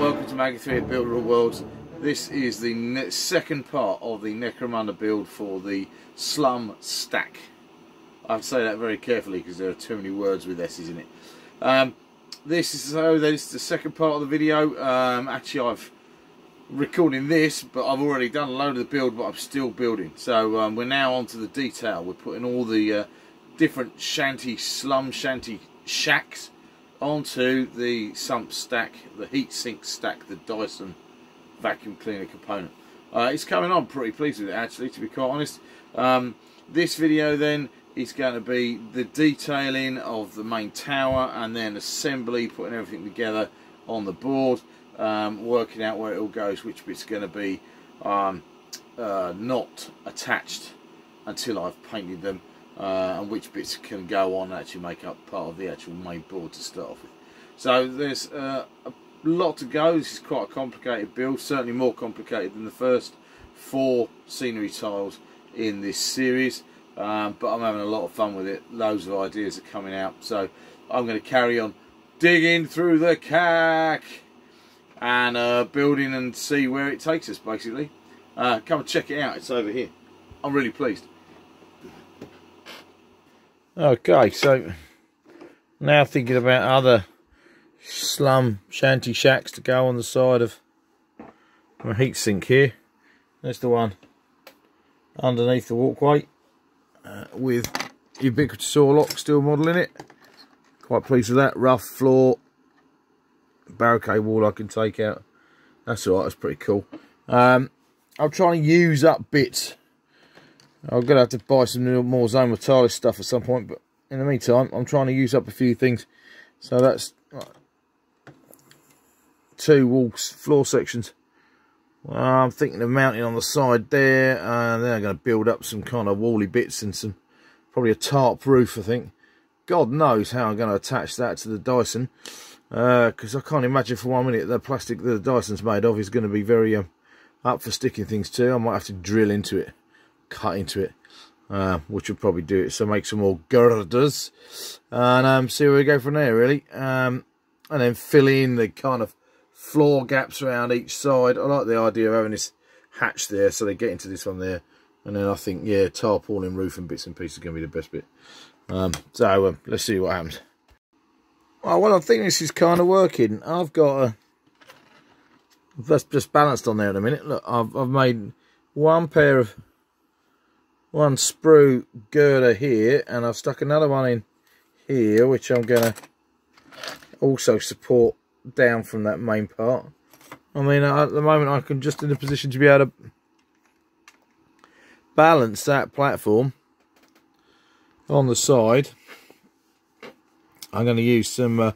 welcome to Magrathea Builder of Worlds. This is the second part of the Necromunda build for the Slum Stack. I have to say that very carefully because there are too many words with S's in it. Um, this is so this is the second part of the video. Um, actually, I've recording this, but I've already done a load of the build, but I'm still building. So um, we're now on to the detail. We're putting all the uh, different shanty, slum shanty shacks onto the sump stack, the heat sink stack, the Dyson vacuum cleaner component. Uh, it's coming on pretty pleased with it actually, to be quite honest. Um, this video then is going to be the detailing of the main tower and then assembly, putting everything together on the board, um, working out where it all goes, which bit's going to be um, uh, not attached until I've painted them uh, and which bits can go on actually make up part of the actual main board to start off with. So there's uh, a lot to go. This is quite a complicated build, certainly more complicated than the first four scenery tiles in this series. Um, but I'm having a lot of fun with it. Loads of ideas are coming out. So I'm going to carry on digging through the cack and uh, building and see where it takes us basically. Uh, come and check it out. It's over here. I'm really pleased. Okay, so now thinking about other slum shanty shacks to go on the side of my heat sink here. There's the one underneath the walkway uh, with ubiquitous saw Orlok still modelling it. Quite pleased with that. Rough floor, barricade wall I can take out. That's alright, that's pretty cool. Um, I'm trying to use up bits I'm going to have to buy some new more Zone stuff at some point, but in the meantime, I'm trying to use up a few things. So that's two wall floor sections. I'm thinking of mounting on the side there, and then I'm going to build up some kind of wally bits and some, probably a tarp roof, I think. God knows how I'm going to attach that to the Dyson, because uh, I can't imagine for one minute the plastic that the Dyson's made of is going to be very um, up for sticking things to. I might have to drill into it cut into it, uh, which will probably do it. So make some more girders and um, see where we go from there, really. Um, and then fill in the kind of floor gaps around each side. I like the idea of having this hatch there so they get into this one there. And then I think, yeah, tarpaulin roof and bits and pieces are going to be the best bit. Um, so um, let's see what happens. Well, well, I think this is kind of working. I've got a... That's just balanced on there in a minute. Look, I've, I've made one pair of one sprue girder here and I've stuck another one in here which I'm going to also support down from that main part. I mean at the moment I can just in a position to be able to balance that platform on the side. I'm going to use some uh,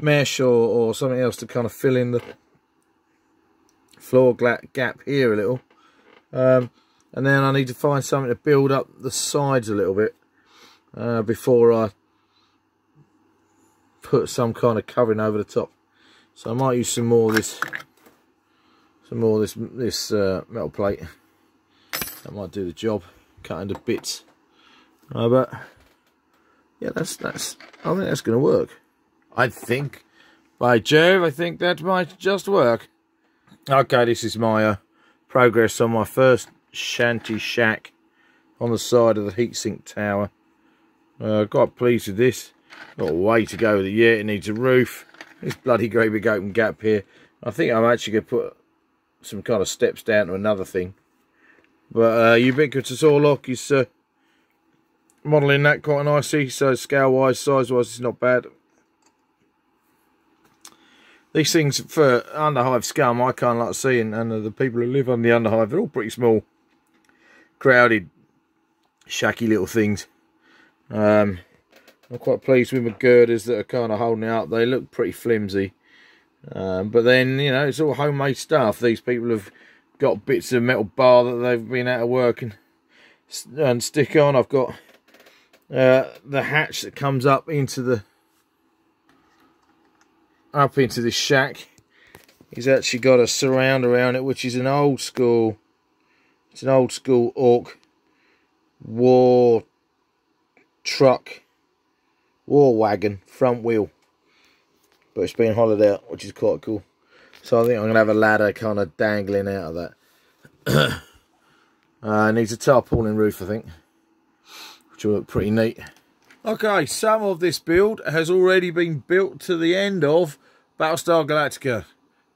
mesh or, or something else to kind of fill in the floor gap here a little. Um, and then I need to find something to build up the sides a little bit uh, before I put some kind of covering over the top. So I might use some more of this some more of this this uh, metal plate. That might do the job cut into bits. Uh, but yeah that's that's I think that's gonna work. I think by Jove I think that might just work. Okay this is my uh, progress on my first shanty shack on the side of the heatsink tower. Uh, quite pleased with this. Got a way to go with it yet. It needs a roof. This bloody great big open gap here. I think I'm actually going to put some kind of steps down to another thing. But uh, Ubiquitous Orlok is uh, modelling that quite nicely. So scale-wise, size-wise, it's not bad. These things for underhive scum, I can't like seeing, and the people who live on the underhive, they're all pretty small crowded, shaky little things. Um, I'm quite pleased with my girders that are kind of holding out. They look pretty flimsy. Um, but then, you know, it's all homemade stuff. These people have got bits of metal bar that they've been out of work and, and stick on. I've got uh, the hatch that comes up into the up into this shack. He's actually got a surround around it, which is an old school it's an old school Ork war truck, war wagon, front wheel. But it's been hollowed out, which is quite cool. So I think I'm going to have a ladder kind of dangling out of that. uh, needs a tarpaulin roof, I think, which will look pretty neat. Okay, some of this build has already been built to the end of Battlestar Galactica.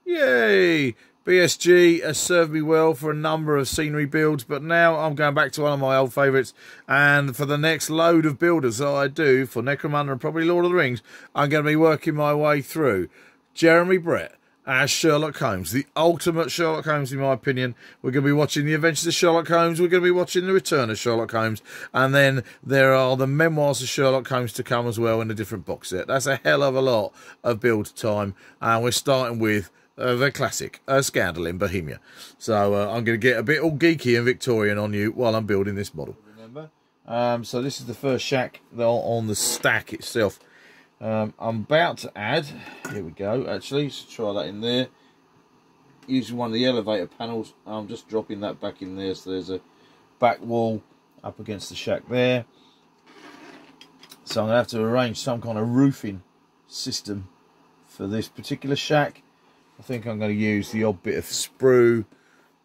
Yay! BSG has served me well for a number of scenery builds, but now I'm going back to one of my old favourites. And for the next load of builders that I do for Necromunda and probably Lord of the Rings, I'm going to be working my way through Jeremy Brett as Sherlock Holmes, the ultimate Sherlock Holmes, in my opinion. We're going to be watching The Adventures of Sherlock Holmes. We're going to be watching The Return of Sherlock Holmes. And then there are the memoirs of Sherlock Holmes to come as well in a different box set. That's a hell of a lot of build time. And we're starting with uh, the classic, a scandal in Bohemia. So uh, I'm going to get a bit all geeky and Victorian on you while I'm building this model. Remember? Um, so this is the first shack on the stack itself. Um, I'm about to add, here we go, actually, try that in there. Using one of the elevator panels, I'm just dropping that back in there. So there's a back wall up against the shack there. So I'm going to have to arrange some kind of roofing system for this particular shack. I think I'm going to use the odd bit of sprue.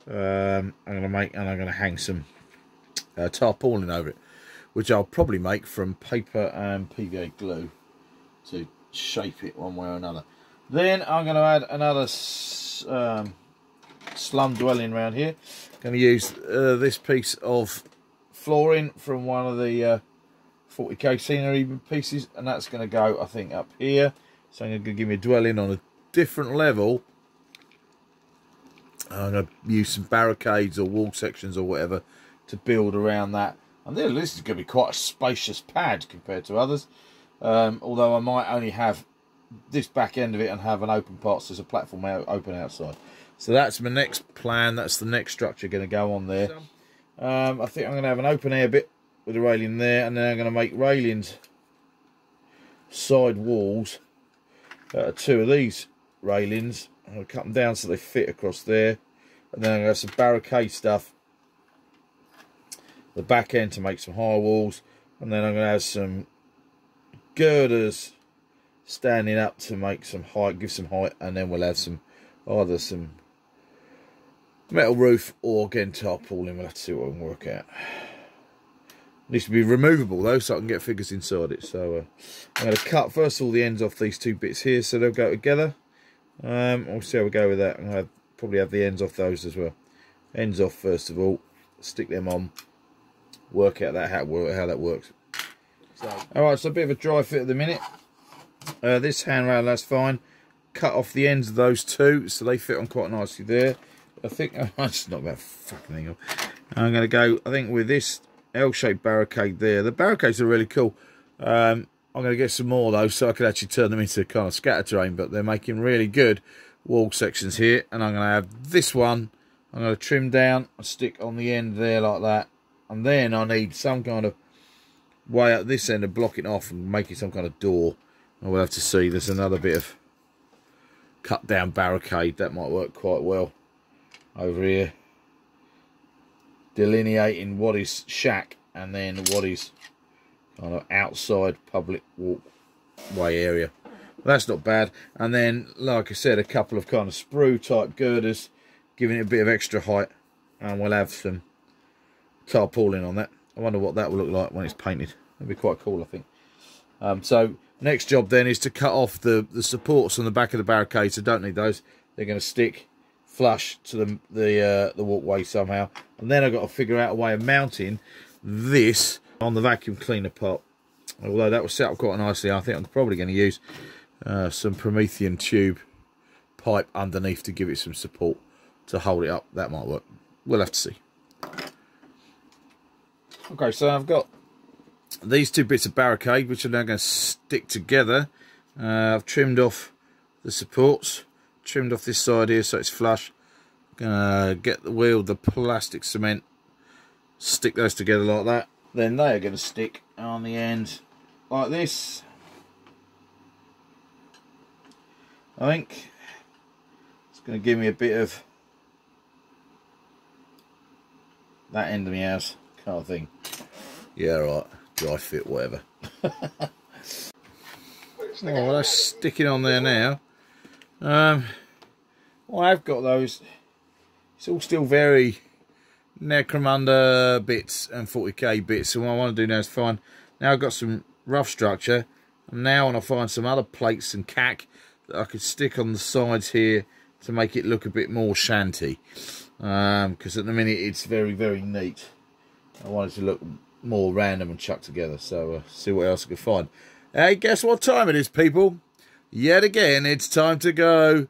Um, I'm going to make, and I'm going to hang some uh, tarpaulin over it, which I'll probably make from paper and PVA glue to shape it one way or another. Then I'm going to add another um, slum dwelling around here. I'm Going to use uh, this piece of flooring from one of the uh, 40k scenery pieces, and that's going to go, I think, up here. So I'm going to give me a dwelling on a different level. I'm going to use some barricades or wall sections or whatever to build around that. And then this is going to be quite a spacious pad compared to others. Um, although I might only have this back end of it and have an open part so there's a platform out, open outside. So that's my next plan. That's the next structure going to go on there. Um, I think I'm going to have an open air bit with a railing there and then I'm going to make railings side walls two of these railings I'm going to cut them down so they fit across there and then I'm going to have some barricade stuff the back end to make some high walls and then I'm going to have some girders standing up to make some height, give some height, and then we'll have some either some metal roof or again tarpaulin. We'll have to see what we can work out. Needs to be removable though, so I can get figures inside it. So uh, I'm going to cut first all the ends off these two bits here, so they'll go together. Um, we'll see how we go with that. I'm going probably have the ends off those as well. Ends off first of all, stick them on, work out that how, how that works. So. Alright, so a bit of a dry fit at the minute. Uh, this handrail, that's fine. Cut off the ends of those two, so they fit on quite nicely there. I think, oh, that's not about fucking thing. I'm going to go, I think, with this L-shaped barricade there. The barricades are really cool. Um, I'm going to get some more, though, so I could actually turn them into kind of scatter terrain, but they're making really good wall sections here. And I'm going to have this one, I'm going to trim down and stick on the end there like that. And then I need some kind of way at this end and block it off and make it some kind of door. I will have to see. There's another bit of cut down barricade. That might work quite well over here. Delineating what is shack and then what is kind of outside public walkway area. That's not bad. And then, like I said, a couple of kind of sprue type girders, giving it a bit of extra height. And we'll have some tarpaulin on that. I wonder what that will look like when it's painted. That'd be quite cool, I think. Um, so next job then is to cut off the, the supports on the back of the barricade. So don't need those. They're going to stick flush to the the uh, the walkway somehow. And then I've got to figure out a way of mounting this on the vacuum cleaner pot. Although that was set up quite nicely, I think I'm probably going to use uh, some Promethium tube pipe underneath to give it some support to hold it up. That might work. We'll have to see. Okay, so I've got these two bits of barricade, which are now going to stick together. Uh, I've trimmed off the supports, trimmed off this side here so it's flush. Gonna get the wheel, the plastic cement, stick those together like that. Then they are going to stick on the end like this. I think it's going to give me a bit of that end of my house kind of thing. Yeah, right. Dry fit, whatever. oh, well, that's sticking on there now. Um, well, I've got those. It's all still very Necromunda bits and 40k bits. So what I want to do now is find, now I've got some rough structure. And now I want to find some other plates and cack that I could stick on the sides here to make it look a bit more shanty. Because um, at the minute it's very, very neat. I want it to look more random and chucked together. So uh, see what else I can find. Hey, guess what time it is, people? Yet again, it's time to go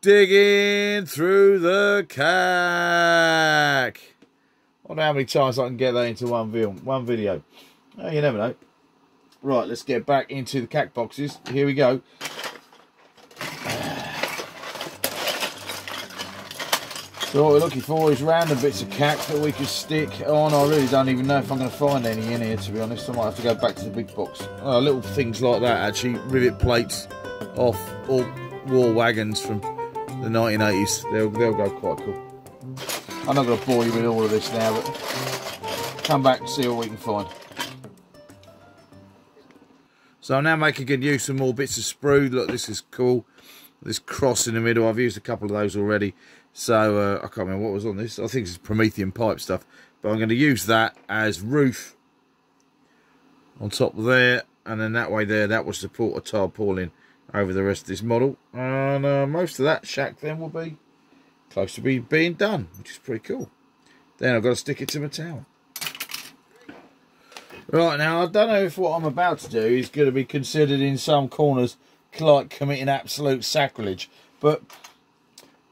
digging through the cack. Wonder how many times I can get that into one video. One video. Oh, you never know. Right, let's get back into the cack boxes. Here we go. So what we're looking for is random bits of cack that we can stick on. I really don't even know if I'm going to find any in here, to be honest. I might have to go back to the big box. Oh, little things like that, actually. Rivet plates off all war wagons from the 1980s. They'll, they'll go quite cool. I'm not going to bore you with all of this now, but come back and see what we can find. So I'm now making good use of more bits of sprue. Look, this is cool. This cross in the middle. I've used a couple of those already. So uh, I can't remember what was on this. I think it's Promethium pipe stuff. But I'm going to use that as roof on top there. And then that way there, that will support a tarpaulin over the rest of this model. And uh, most of that shack then will be close to be being done, which is pretty cool. Then I've got to stick it to my tower. Right, now I don't know if what I'm about to do is going to be considered in some corners like committing absolute sacrilege, but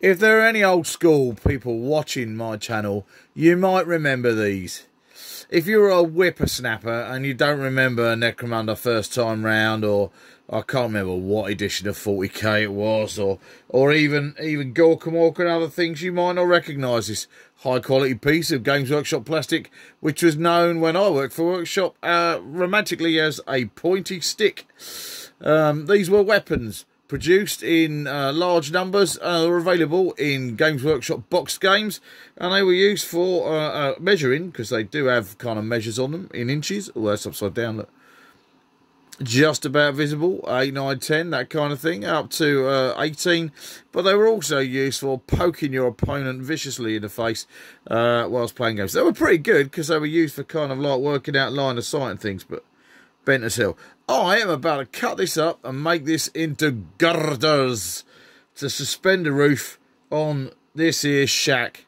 if there are any old school people watching my channel, you might remember these. If you're a whippersnapper and you don't remember Necromunda first time round, or I can't remember what edition of 40k it was, or or even even Gorkamorka and other things, you might not recognise this high quality piece of Games Workshop plastic, which was known when I worked for Workshop uh, romantically as a pointy stick. Um, these were weapons produced in uh, large numbers uh, are available in Games Workshop box games and they were used for uh, uh measuring because they do have kind of measures on them in inches. Oh that's upside down look. Just about visible 8 9 10 that kind of thing up to uh, 18 but they were also used for poking your opponent viciously in the face whilst playing games. They were pretty good because they were used for kind of like working out line of sight and things but I am about to cut this up and make this into girders to suspend a roof on this here shack.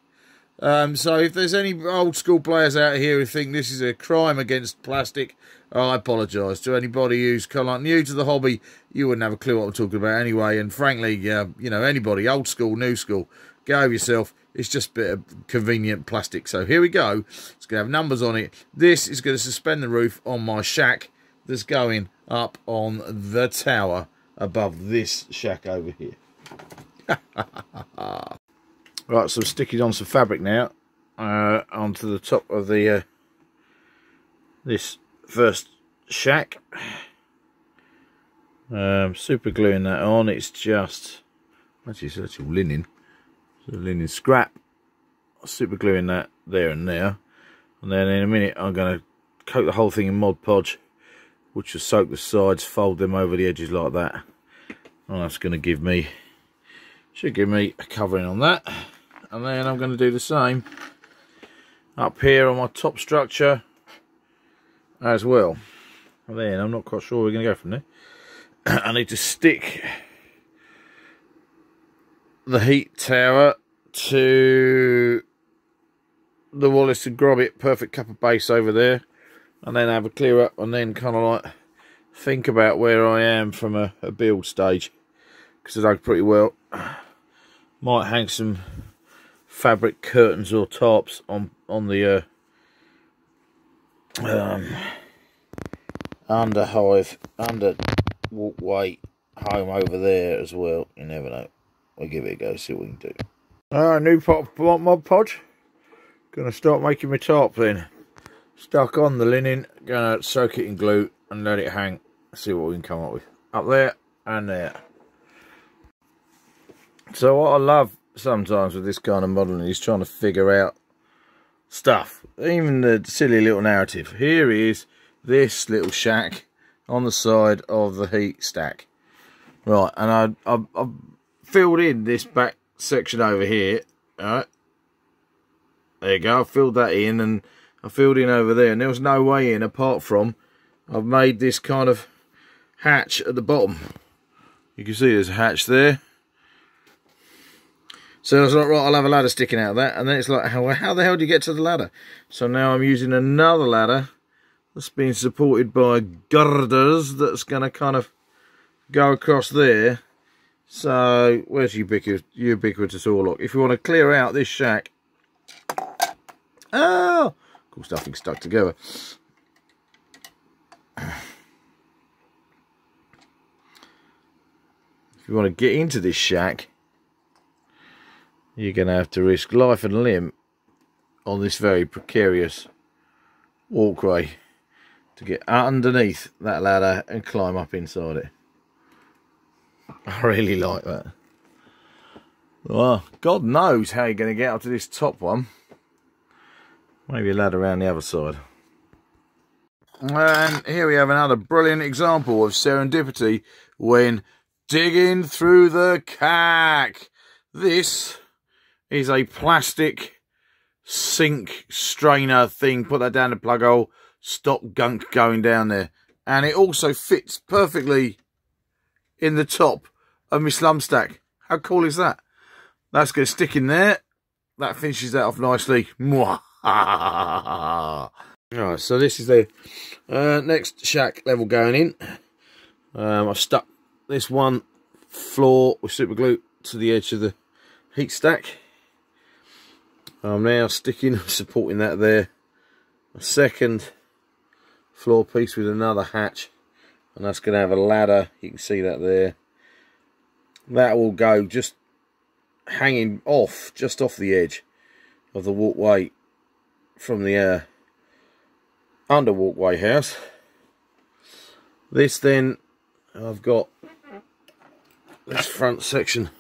Um, so if there's any old school players out here who think this is a crime against plastic, I apologise. To anybody who's kind of new to the hobby, you wouldn't have a clue what I'm talking about anyway. And frankly, uh, you know, anybody, old school, new school, go yourself. It's just a bit of convenient plastic. So here we go. It's going to have numbers on it. This is going to suspend the roof on my shack that's going up on the tower above this shack over here. right, so sticking on some fabric now uh, onto the top of the uh, this first shack. Um, super gluing that on. It's just actually it's actual linen, so linen scrap. Super gluing that there and there, and then in a minute I'm going to coat the whole thing in Mod Podge which will soak the sides, fold them over the edges like that. And that's going to give me, should give me a covering on that. And then I'm going to do the same up here on my top structure as well. And then I'm not quite sure we're going to go from there. I need to stick the heat tower to the Wallace and Gromit perfect cup of base over there and then have a clear up and then kind of like think about where I am from a, a build stage. Because I know pretty well might hang some fabric curtains or tarps on on the uh, um, under hive under walkway home over there as well. You never know. We'll give it a go see what we can do. Uh, new pot mod podge gonna start making my tarp then stuck on the linen gonna soak it in glue and let it hang see what we can come up with up there and there so what i love sometimes with this kind of modeling is trying to figure out stuff even the silly little narrative here is this little shack on the side of the heat stack right and i i, I filled in this back section over here. Alright. There you go. I filled that in and I filled in over there. And there was no way in apart from I've made this kind of hatch at the bottom. You can see there's a hatch there. So I was like, right, I'll have a ladder sticking out of that. And then it's like, how, how the hell do you get to the ladder? So now I'm using another ladder that's being supported by girders that's going to kind of go across there. So, where's ubiquitous, ubiquitous Orlok? If you want to clear out this shack, oh, course nothing's stuck together. If you want to get into this shack, you're going to have to risk life and limb on this very precarious walkway to get underneath that ladder and climb up inside it. I really like that. Well, God knows how you're going to get up to this top one. Maybe a ladder around the other side. And here we have another brilliant example of serendipity when digging through the cack. This is a plastic sink strainer thing. Put that down the plug hole. Stop gunk going down there. And it also fits perfectly in the top of my slum stack. How cool is that? That's going to stick in there. That finishes that off nicely. Alright, so this is the uh, next shack level going in. Um, I've stuck this one floor with super glue to the edge of the heat stack. I'm now sticking, supporting that there. A second floor piece with another hatch. And that's going to have a ladder. You can see that there. That will go just hanging off, just off the edge of the walkway from the uh, under walkway house. This then, I've got this front section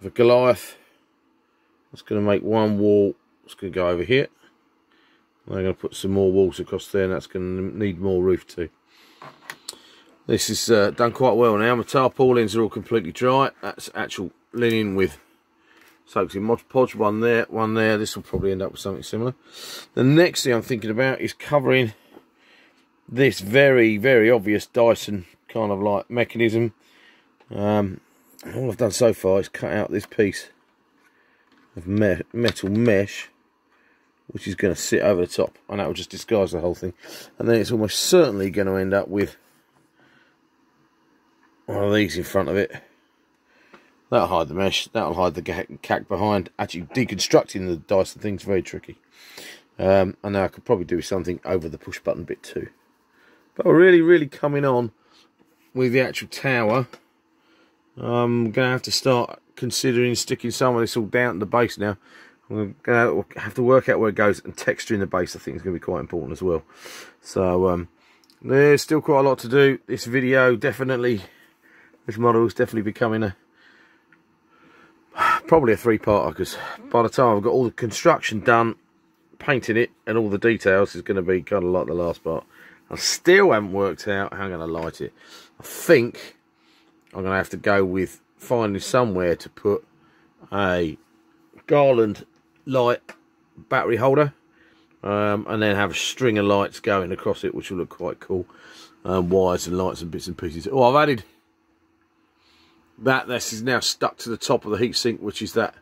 of a Goliath. It's going to make one wall. It's going to go over here. I'm going to put some more walls across there and that's going to need more roof too. This is uh, done quite well now. My tarpaulins are all completely dry. That's actual linen with soaked in Mod Podge. One there, one there. This will probably end up with something similar. The next thing I'm thinking about is covering this very, very obvious Dyson kind of like mechanism. Um, all I've done so far is cut out this piece of me metal mesh which is going to sit over the top and that will just disguise the whole thing and then it's almost certainly going to end up with one of these in front of it That'll hide the mesh. That'll hide the cack behind. Actually, deconstructing the Dyson thing's very tricky. Um, and now I could probably do something over the push button bit too. But we're really, really coming on with the actual tower. I'm going to have to start considering sticking some of this all down to the base now. I'm going to have to work out where it goes and texturing the base I think is going to be quite important as well. So um, there's still quite a lot to do. This video definitely, this model is definitely becoming a probably a three-parter because by the time I've got all the construction done, painting it and all the details is going to be kind of like the last part. I still haven't worked out how I'm going to light it. I think I'm going to have to go with finding somewhere to put a garland light battery holder um, and then have a string of lights going across it which will look quite cool. Um, wires and lights and bits and pieces. Oh, I've added that this is now stuck to the top of the heatsink which is that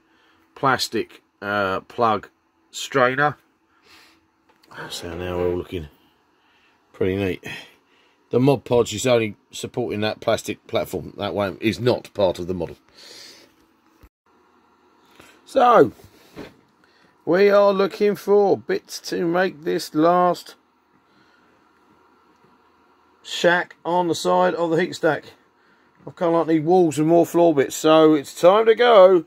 plastic uh, plug strainer. So now we're all looking. Pretty neat. The Mod Podge is only supporting that plastic platform. That one is not part of the model. So we are looking for bits to make this last shack on the side of the heat stack I kind of like need walls and more floor bits. So it's time to go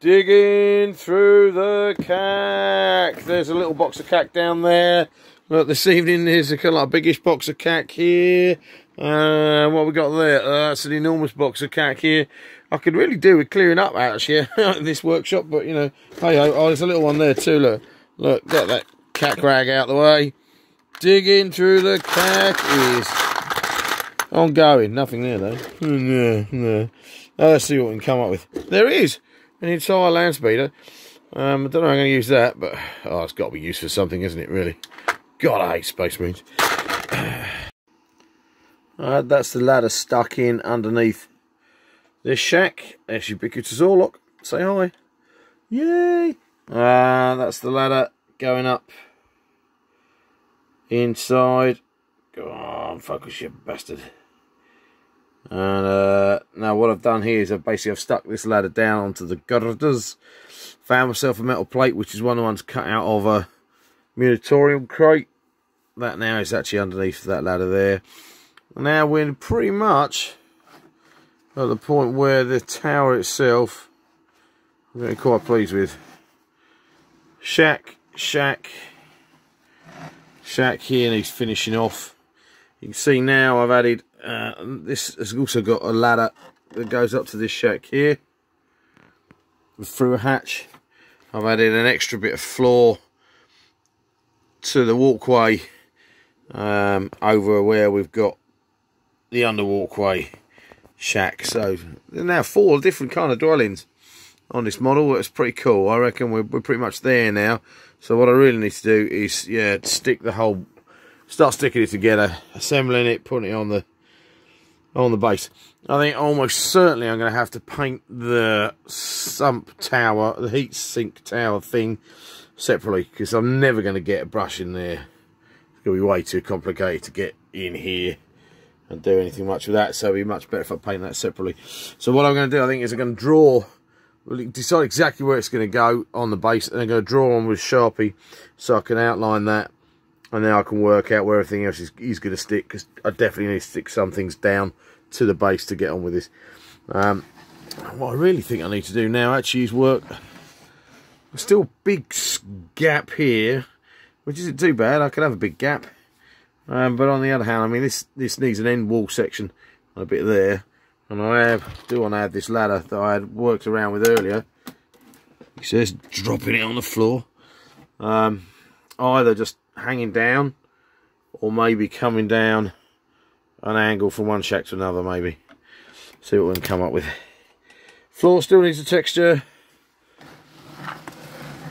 digging through the cack. There's a little box of cack down there. Look, this evening there's a kind of like biggish box of cack here. Uh, what we got there? Uh, that's an enormous box of cack here. I could really do with clearing up actually in this workshop, but you know, hey, oh, there's a little one there too. Look, look, get that cack rag out the way. Digging through the cack is Ongoing, nothing there though. No, no. Oh, let's see what we can come up with. There is an entire land speeder. Um, I don't know how I'm going to use that, but oh, it's got to be used for something, isn't it, really? God, I hate Space Marines. uh, that's the ladder stuck in underneath this shack. There's Ubiquitous Orlok. Say hi. Yay! Uh, that's the ladder going up inside. Go on, focus, you bastard. And uh, now what I've done here is I've basically I've stuck this ladder down onto the girders. Found myself a metal plate, which is one of the ones cut out of a Munitorium crate. That now is actually underneath that ladder there. Now we're pretty much at the point where the tower itself, I'm getting quite pleased with. Shack, shack, shack here needs finishing off. You can see now I've added, uh, this has also got a ladder that goes up to this shack here. Through a hatch. I've added an extra bit of floor to the walkway um, over where we've got the under walkway shack. So there are now four different kind of dwellings on this model. It's pretty cool. I reckon we're, we're pretty much there now. So what I really need to do is, yeah, stick the whole, start sticking it together, assembling it, putting it on the on the base. I think almost certainly I'm going to have to paint the sump tower, the heat sink tower thing separately because I'm never going to get a brush in there. It's going to be way too complicated to get in here and do anything much with that. So it'd be much better if I paint that separately. So what I'm going to do, I think, is I'm going to draw, decide exactly where it's going to go on the base, and I'm going to draw on with Sharpie so I can outline that, and then I can work out where everything else is, is going to stick, because I definitely need to stick some things down to the base to get on with this. Um, what I really think I need to do now actually is work. Still big gap here, which isn't too bad. I could have a big gap. Um, but on the other hand, I mean, this this needs an end wall section, a bit there. And I have, do want to add this ladder that I had worked around with earlier. He says dropping it on the floor. Um, either just hanging down or maybe coming down an angle from one shack to another maybe. See what we can come up with. Floor still needs a texture.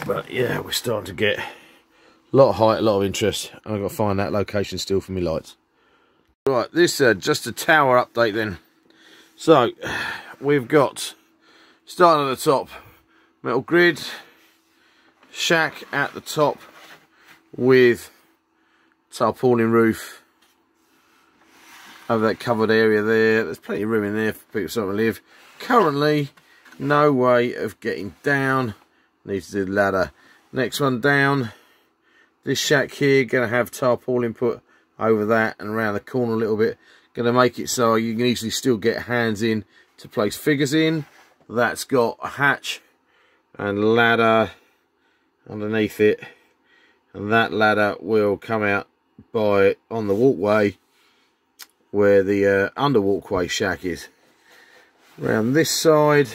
But yeah, we're starting to get a lot of height, a lot of interest. I've got to find that location still for my lights. Right, this uh, just a tower update then. So, we've got, starting at the top, metal grid, shack at the top with tarpaulin roof over that covered area there. There's plenty of room in there for people to live. Currently, no way of getting down. Need to do the ladder. Next one down. This shack here, going to have tarpaulin put over that and around the corner a little bit. Going to make it so you can easily still get hands in to place figures in. That's got a hatch and ladder underneath it. And that ladder will come out by on the walkway where the uh, under walkway shack is. Around this side,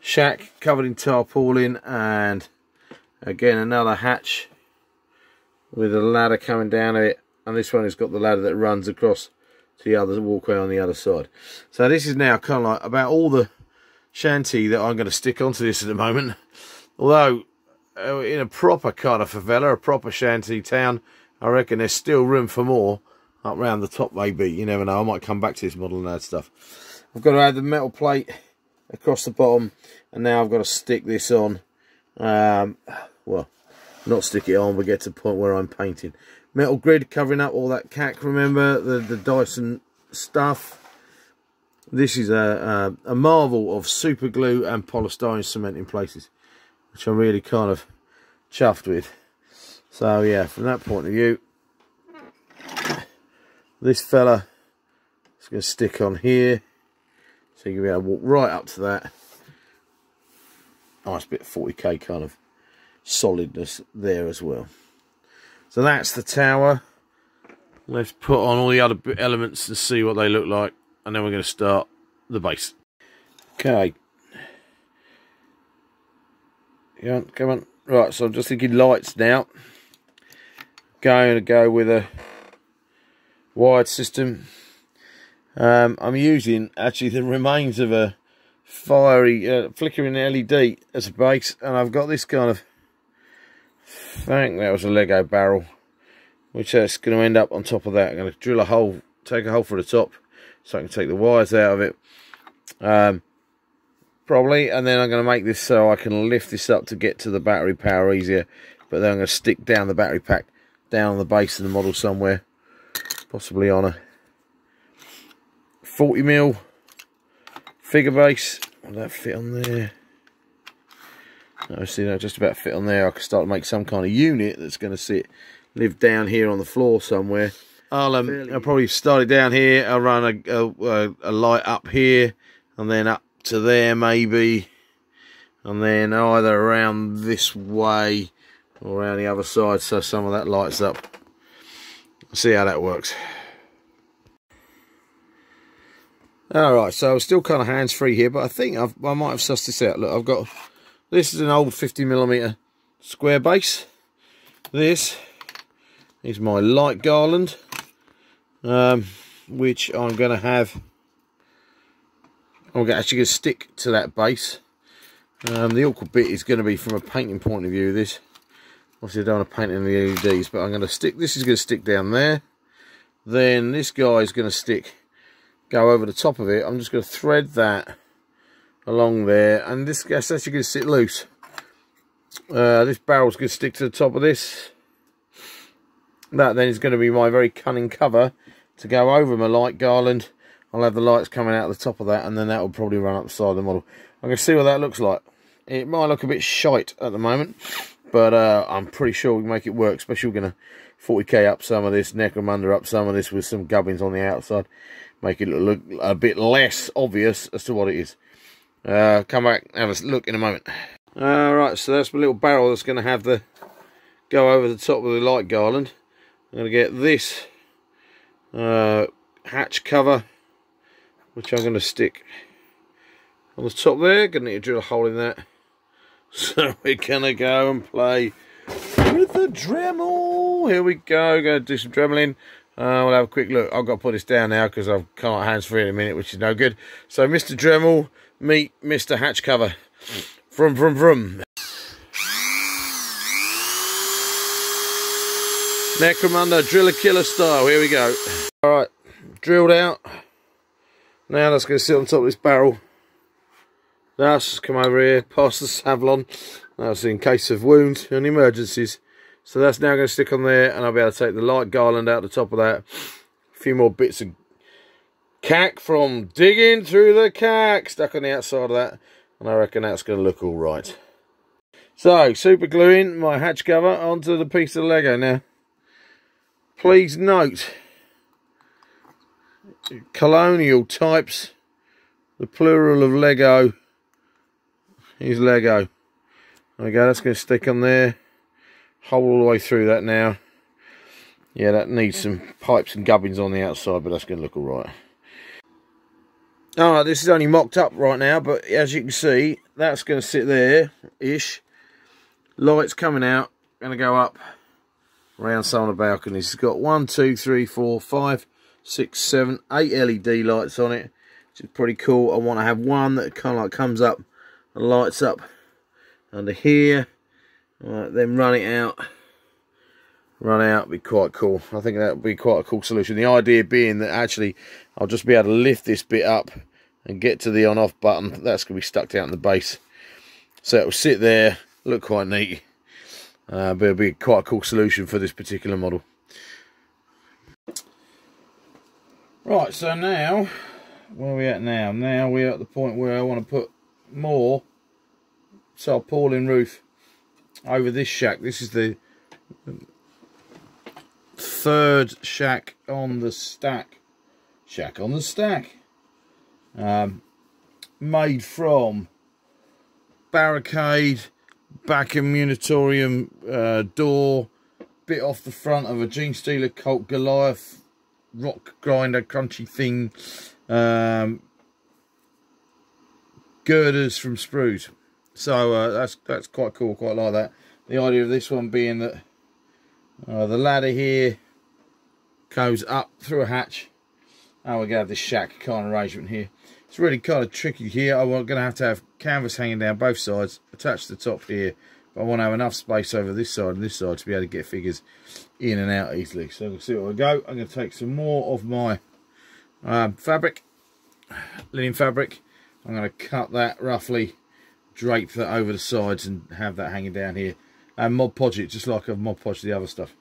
shack covered in tarpaulin and again another hatch with a ladder coming down it and this one has got the ladder that runs across to the other walkway on the other side. So this is now kind of like about all the shanty that I'm going to stick onto this at the moment. Although in a proper kind of favela, a proper shanty town, I reckon there's still room for more up round the top maybe. You never know. I might come back to this model and add stuff. I've got to add the metal plate across the bottom and now I've got to stick this on. Um, well, not stick it on, but get to the point where I'm painting. Metal grid covering up all that cack, remember, the, the Dyson stuff. This is a, a, a marvel of super glue and polystyrene cement in places, which I'm really kind of chuffed with. So yeah, from that point of view, this fella is going to stick on here. So you can be able to walk right up to that. Nice bit of 40k kind of solidness there as well. So that's the tower. Let's put on all the other elements and see what they look like and then we're going to start the base. Okay yeah come on right so i'm just thinking lights now going to go with a wired system. Um, I'm using actually the remains of a fiery, uh, flickering LED as a base, and I've got this kind of, I think that was a Lego barrel, which that's going to end up on top of that. I'm going to drill a hole, take a hole for the top, so I can take the wires out of it. Um, probably, and then I'm going to make this so I can lift this up to get to the battery power easier. But then I'm going to stick down the battery pack down on the base of the model somewhere, possibly on a 40 mil figure base. Will that fit on there? Obviously, that just about fit on there. I can start to make some kind of unit that's going to sit, live down here on the floor somewhere. I'll, um, I'll probably start it down here. I'll run a, a, a light up here and then up to there maybe. And then either around this way or around the other side so some of that lights up. See how that works. Alright, so I'm still kind of hands-free here, but I think I've, I might have sussed this out. Look, I've got, this is an old 50mm square base. This is my light garland, um, which I'm going to have, I'm actually going to stick to that base. Um, the awkward bit is going to be from a painting point of view, this. Obviously I don't want to paint any LEDs, but I'm going to stick, this is going to stick down there. Then this guy is going to stick go over the top of it. I'm just going to thread that along there, and this that's actually going to sit loose. Uh, this barrel's going to stick to the top of this. That then is going to be my very cunning cover to go over my light garland. I'll have the lights coming out the top of that, and then that will probably run up the side of the model. I'm going to see what that looks like. It might look a bit shite at the moment, but uh, I'm pretty sure we can make it work, especially we're going to 40k up some of this, Necromunda up some of this with some gubbins on the outside make it look a bit less obvious as to what it is. Uh, come back have a look in a moment. Alright, so that's my little barrel that's going to have the go over the top of the light garland. I'm going to get this uh, hatch cover, which I'm going to stick on the top there. Going to need to drill a hole in that. So we're going to go and play with the Dremel. Here we go. Going to do some Dremeling. Uh, we'll have a quick look. I've got to put this down now because I can't hands free in a minute, which is no good. So, Mr. Dremel, meet Mr. Hatch Cover. From, from, from. Necromunda Driller Killer style. Here we go. Alright, drilled out. Now that's going to sit on top of this barrel. That's come over here, past the Savlon. That's in case of wounds and emergencies. So that's now going to stick on there and I'll be able to take the light garland out the top of that. A few more bits of cack from digging through the cack stuck on the outside of that. And I reckon that's going to look all right. So, super gluing my hatch cover onto the piece of Lego. Now, please note, colonial types, the plural of Lego is Lego. Okay, that's going to stick on there hole all the way through that now. Yeah, that needs some pipes and gubbins on the outside, but that's going to look alright. Alright, this is only mocked up right now, but as you can see, that's going to sit there-ish. Lights coming out, going to go up around some of the balconies. It's got one, two, three, four, five, six, seven, eight LED lights on it, which is pretty cool. I want to have one that kind of like comes up and lights up under here then run it out. Run out, be quite cool. I think that would be quite a cool solution. The idea being that actually I'll just be able to lift this bit up and get to the on-off button. That's going to be stuck out in the base. So it will sit there, look quite neat. Uh, but it'll be quite a cool solution for this particular model. Right, so now, where are we at now? Now we're at the point where I want to put more tarpaulin roof over this shack. This is the third shack on the stack. Shack on the stack. Um, made from barricade, back immunitorium uh, door, bit off the front of a Genestealer Cult Goliath rock grinder crunchy thing. Um, girders from sprues. So uh, that's that's quite cool, quite like that. The idea of this one being that uh, the ladder here goes up through a hatch. And we're going to have this shack kind of arrangement here. It's really kind of tricky here. I'm going to have to have canvas hanging down both sides, attached to the top here. But I want to have enough space over this side and this side to be able to get figures in and out easily. So we'll see where I go. I'm going to take some more of my um, fabric, linen fabric. I'm going to cut that roughly, drape that over the sides and have that hanging down here. And Mod Podge it just like I've Mod Podged the other stuff.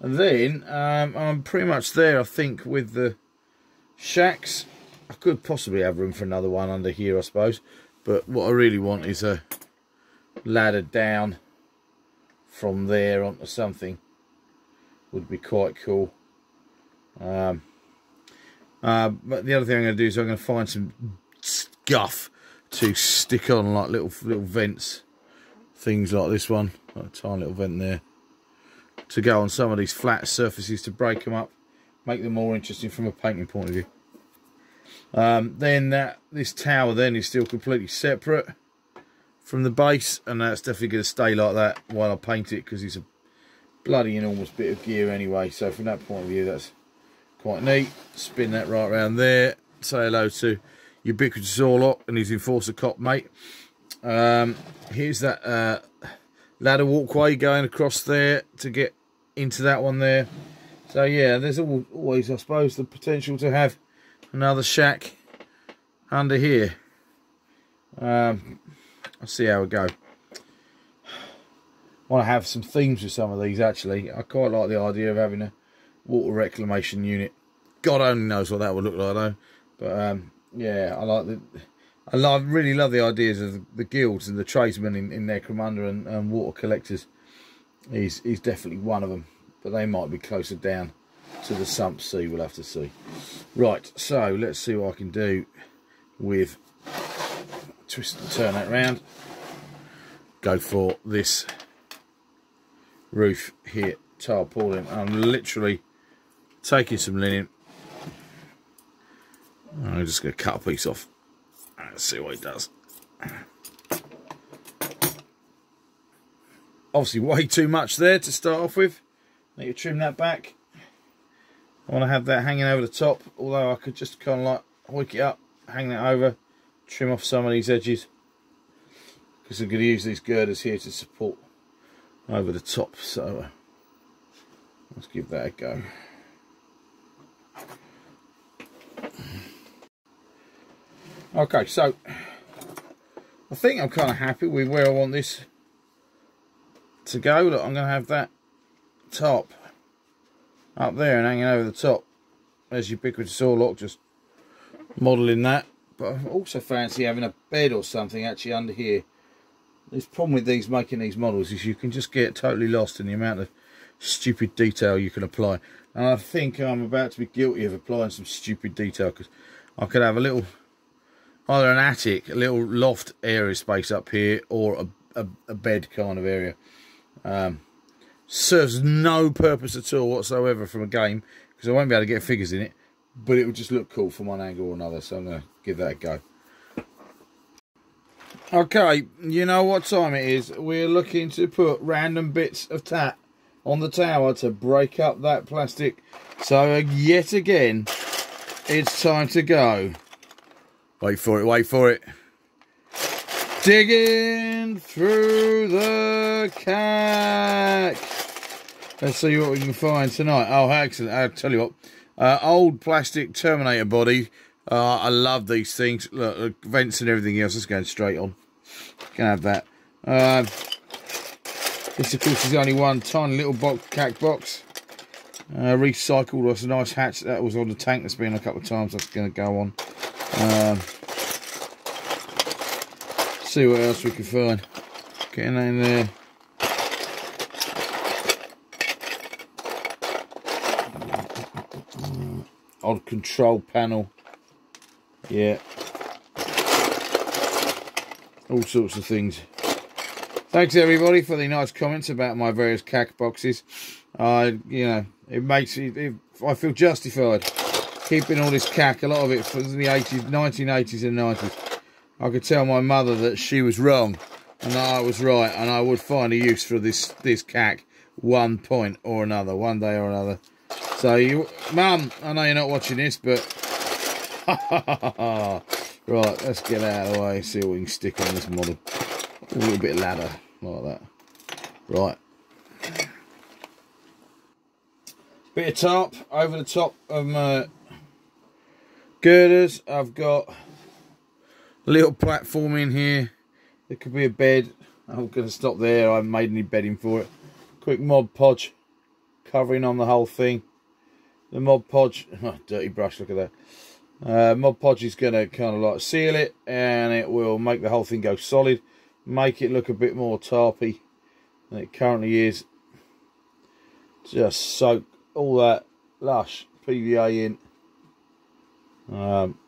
And then um, I'm pretty much there, I think, with the shacks. I could possibly have room for another one under here, I suppose. But what I really want is a ladder down from there onto something. Would be quite cool. Um, uh, but the other thing I'm going to do is I'm going to find some scuff to stick on like little little vents. Things like this one. a tiny little vent there. To go on some of these flat surfaces to break them up. Make them more interesting from a painting point of view. Um, then that this tower then is still completely separate from the base and that's definitely going to stay like that while I paint it because it's a bloody enormous bit of gear anyway. So from that point of view that's quite neat. Spin that right around there. Say hello to ubiquitous Orlok and his enforcer cop mate. Um, here's that uh, ladder walkway going across there to get into that one there. So yeah there's always I suppose the potential to have another shack under here. Um, I'll see how we go. Want to have some themes with some of these actually. I quite like the idea of having a water reclamation unit. God only knows what that would look like though. But um, yeah, I like the. I love, really love the ideas of the, guilds and the tradesmen in, in Necromunda and, and water collectors. He's he's definitely one of them, but they might be closer down to the sump sea. We'll have to see. Right, so let's see what I can do with twist and turn that round. Go for this roof here tarpaulin I'm literally taking some linen. I'm just going to cut a piece off and see what it does. Obviously way too much there to start off with. Need to trim that back. I want to have that hanging over the top although I could just kind of like hoik it up hang that over trim off some of these edges. Because I'm going to use these girders here to support over the top so uh, let's give that a go. Okay so I think I'm kind of happy with where I want this to go. Look I'm going to have that top up there and hanging over the top. As ubiquitous Orlok just modelling that but I also fancy having a bed or something actually under here. The problem with these making these models is you can just get totally lost in the amount of stupid detail you can apply. And I think I'm about to be guilty of applying some stupid detail because I could have a little, either an attic, a little loft area space up here or a, a, a bed kind of area. Um, serves no purpose at all whatsoever from a game because I won't be able to get figures in it but it would just look cool from one angle or another so I'm going to give that a go. Okay you know what time it is. We're looking to put random bits of tat on the tower to break up that plastic. So yet again it's time to go. Wait for it wait for it. Digging through the cack let's see what we can find tonight. Oh excellent i'll tell you what uh, old plastic Terminator body. Uh, I love these things. Look, vents and everything else is going straight on. Can have that. Uh, this, of course, is only one tiny little box, cack box. Uh, recycled was a nice hatch that was on the tank that's been a couple of times. That's going to go on. Um, see what else we can find. Getting in there. On control panel. Yeah. All sorts of things. Thanks everybody for the nice comments about my various cack boxes. I, uh, you know, it makes it, it, I feel justified keeping all this cack, a lot of it from the 80s, 1980s and 90s. I could tell my mother that she was wrong and I was right and I would find a use for this, this cack one point or another, one day or another. So, you, Mum, I know you're not watching this, but Right, let's get out of the way, see what we can stick on this model. A little bit of ladder, like that. Right. Bit of tarp over the top of my girders. I've got a little platform in here. There could be a bed. I'm going to stop there. I haven't made any bedding for it. Quick Mod Podge covering on the whole thing. The Mod Podge, oh, dirty brush, look at that. Uh, Mod Podge is going to kind of like seal it and it will make the whole thing go solid. Make it look a bit more tarpy than it currently is. Just soak all that lush PVA in. Um,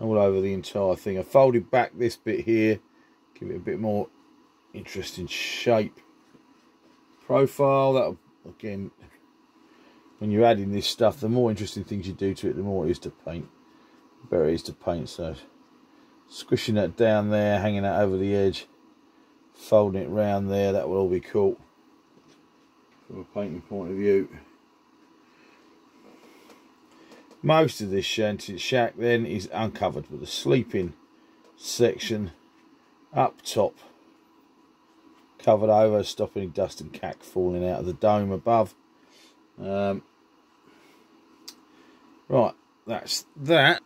all over the entire thing. I folded back this bit here, give it a bit more interesting shape. Profile, that'll again, when you're adding this stuff, the more interesting things you do to it, the more it is to paint. Better it is to paint, so squishing that down there, hanging that over the edge, folding it round there, that will all be cool from a painting point of view. Most of this shanty shack then is uncovered with the sleeping section up top covered over stopping dust and cack falling out of the dome above um, right that's that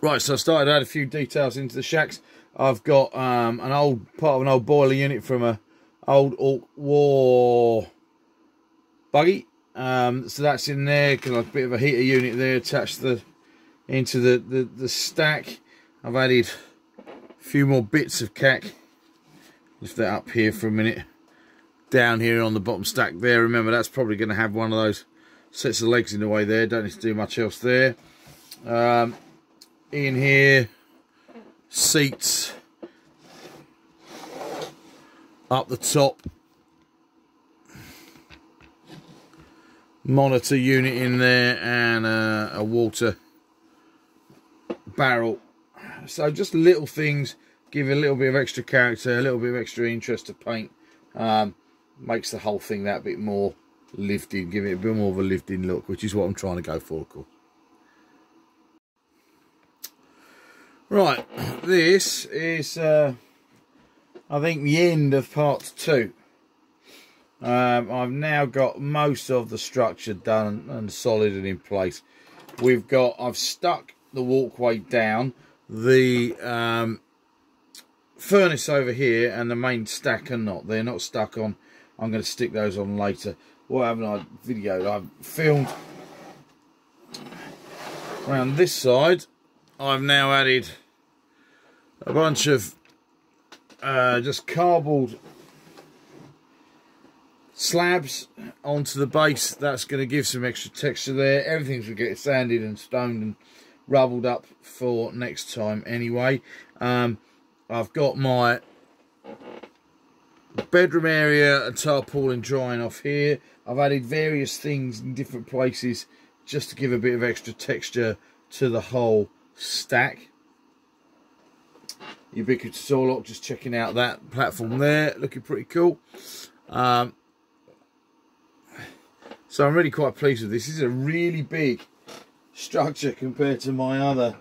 right so I started to add a few details into the shacks I've got um, an old part of an old boiler unit from a old war buggy um, so that's in there, got a bit of a heater unit there attached the, into the, the, the stack. I've added a few more bits of cack. Lift that up here for a minute. Down here on the bottom stack there. Remember, that's probably going to have one of those sets the legs in the way there. Don't need to do much else there. Um, in here, seats up the top monitor unit in there and a, a water barrel so just little things give a little bit of extra character a little bit of extra interest to paint um, makes the whole thing that bit more in give it a bit more of a in look which is what I'm trying to go for cool. right this is uh, I think the end of part two um, I've now got most of the structure done and solid and in place. We've got, I've stuck the walkway down, the um, furnace over here and the main stack are not. They're not stuck on. I'm going to stick those on later. What haven't I videoed? I've filmed around this side. I've now added a bunch of uh, just cardboard slabs onto the base that's going to give some extra texture there everything's going to get sanded and stoned and rubbled up for next time anyway um, I've got my bedroom area and tarpaulin drying off here. I've added various things in different places just to give a bit of extra texture to the whole stack. Ubiquitous Orlok just checking out that platform there. Looking pretty cool. Um, so I'm really quite pleased with this. This is a really big structure compared to my other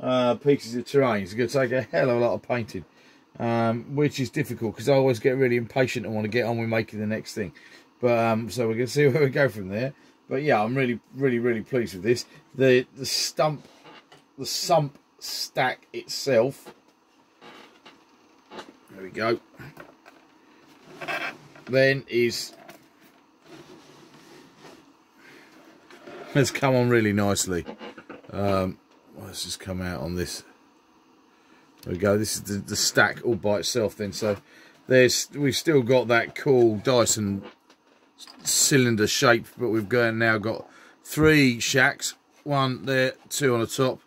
uh, pieces of terrain. It's going to take a hell of a lot of painting, um, which is difficult because I always get really impatient and want to get on with making the next thing. But um, so we're going to see where we go from there. But yeah, I'm really, really, really pleased with this. The the stump, the sump stack itself. There we go. Then is It's come on really nicely. Um, let's just come out on this. There we go. This is the, the stack all by itself then. So there's we've still got that cool Dyson cylinder shape, but we've got now got three shacks. One there, two on the top,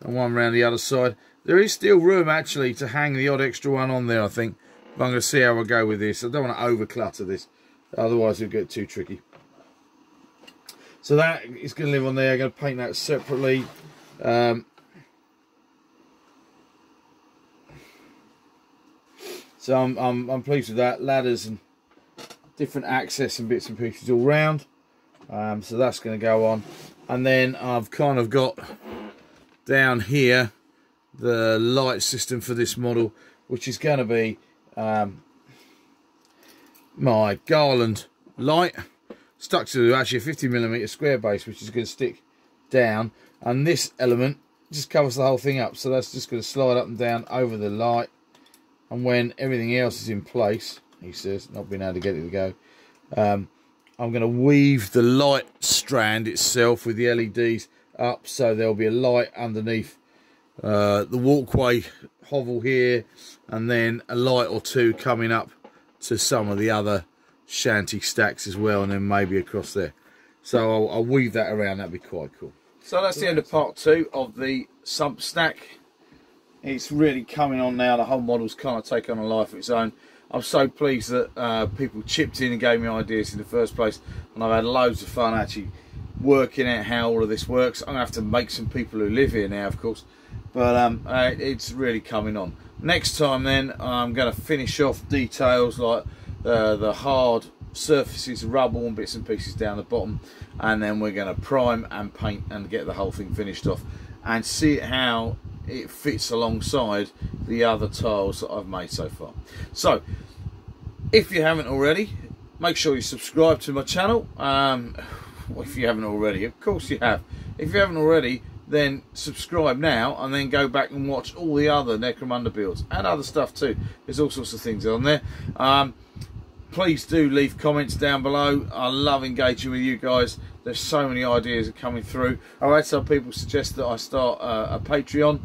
and one around the other side. There is still room actually to hang the odd extra one on there, I think. But I'm going to see how I go with this. I don't want to over clutter this, otherwise it'll get too tricky. So that is going to live on there. I'm going to paint that separately. Um, so I'm, I'm, I'm pleased with that. Ladders and different access and bits and pieces all round. Um, so that's going to go on. And then I've kind of got down here the light system for this model, which is going to be um, my Garland light stuck to actually a 50 millimeter square base, which is going to stick down. And this element just covers the whole thing up. So that's just going to slide up and down over the light. And when everything else is in place, he says, not being able to get it to go, um, I'm going to weave the light strand itself with the LEDs up so there'll be a light underneath uh, the walkway hovel here and then a light or two coming up to some of the other shanty stacks as well and then maybe across there. So I'll, I'll weave that around that'd be quite cool. So that's the end of part two of the sump stack it's really coming on now. The whole model's kind of taken on a life of its own. I'm so pleased that uh, people chipped in and gave me ideas in the first place and I've had loads of fun actually working out how all of this works. I'm gonna have to make some people who live here now of course but um, uh, it's really coming on. Next time then I'm going to finish off details like uh, the hard surfaces rubble and bits and pieces down the bottom and then we're going to prime and paint and get the whole thing finished off and see how it fits alongside the other tiles that I've made so far so if you haven't already make sure you subscribe to my channel um, if you haven't already of course you have if you haven't already then subscribe now and then go back and watch all the other Necromunda builds and other stuff too. There's all sorts of things on there. Um, please do leave comments down below. I love engaging with you guys. There's so many ideas coming through. I've had some people suggest that I start uh, a Patreon.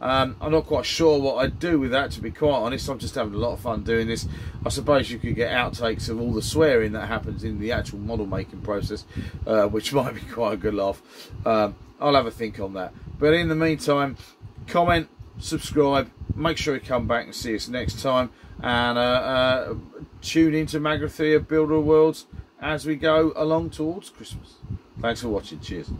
Um, I'm not quite sure what I'd do with that, to be quite honest. I'm just having a lot of fun doing this. I suppose you could get outtakes of all the swearing that happens in the actual model making process, uh, which might be quite a good laugh. Um, I'll have a think on that. But in the meantime, comment, subscribe, make sure you come back and see us next time, and uh, uh, tune into Magrathea Builder Worlds as we go along towards Christmas. Thanks for watching. Cheers.